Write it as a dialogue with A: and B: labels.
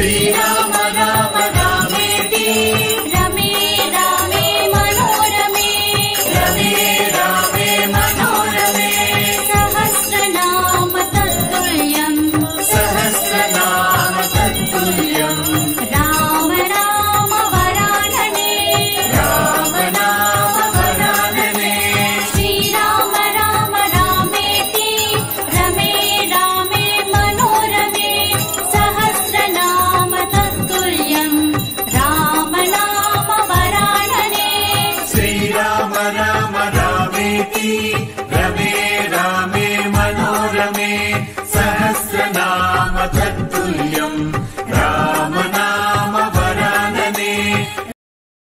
A: Sriram. रामतत्तुल्यम्